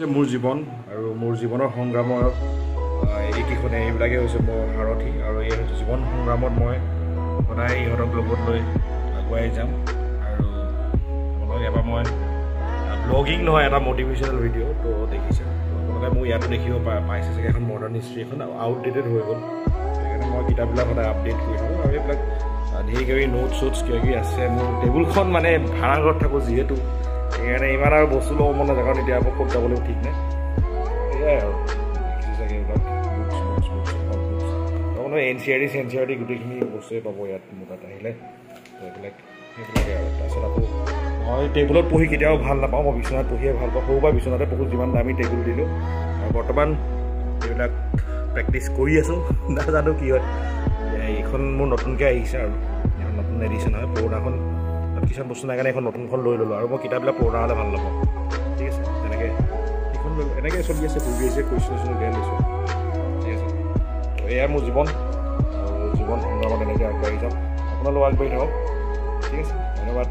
যে মোৰ জীৱন আৰু মোৰ জীৱনৰ সংগ্ৰামৰ এইকেইখনে এইবিলাকেই হৈছে মোৰ সাৰথি আৰু এই জীৱন সংগ্ৰামত মই সদায় ইহঁতক লগত লৈ আগুৱাই যাম আৰু আপোনালোকে এবাৰ মই ব্লগিং নহয় এটা মটিভেশ্যনেল ভিডিঅ' তো দেখিছে। আপোনালোকে মোৰ ইয়াতো দেখিব পাইছে চাগে এখন মডাৰ্ণ হিষ্ট্ৰী এখন আউটডেটেড হৈ গ'ল। সেইকাৰণে মই কিতাপবিলাক সদায় আপডেট কৰি থাকোঁ আৰু এইবিলাক ধেৰ কিবি নোট চোটছ কিবা কিবি আছে মোৰ। টেবুলখন মানে ভাড়াঘৰত থাকোঁ যিহেতু। সেইকাৰণে ইমান আৰু বস্তু ল'ব মন নাযায় কাৰণ এতিয়া ক'ত যাবলৈ ঠিক নাই? সেয়াই আৰু। এইবিলাক N C R T S C R T গোটেইখিনি বস্তুৱে পাব ইয়াত মোৰ তাত আহিলে। তো এইবিলাক সেইবিলাকে আৰু। তাৰপিছত আকৌ মই টেবুলত পঢ়ি কেতিয়াও ভাল নাপাওঁ মই বিচনাত পঢ়িয়ে ভাল পাওঁ। সৰুৰ পৰা বিচনাতে পঢ়োঁ যিমান দামী টেবুল দিলোঁ। আৰু বৰ্তমান এইবিলাক প্ৰেক্টিচ কৰি আছোঁ। নাজানো কি হয়। এইখন মোৰ নতুনকৈ আহিছে আৰু। এইখন নতুন এডিশ্যন হয়। পুৰণাখন কিছুমান বস্তু নাই কাৰণে এখন নতুনখন লৈ ল'লোঁ আৰু মই কিতাপবিলাক পুৰণা হ'লে ভাল নাপাওঁ। ঠিক আছে তেনেকৈ সেইখন লৈ এনেকৈ চলি আছে পঢ়ি আছে কুৱেশ্যন চুৱেশ্যন উলিয়াই লৈছোঁ ঠিক আছে। তো এয়াই মোৰ জীৱন আৰু জীৱন সংগ্ৰামত এনেকৈ আগবাঢ়ি যাম। আপোনালোক আগবাঢ়ি থাকক। ঠিক আছে ধন্যবাদ।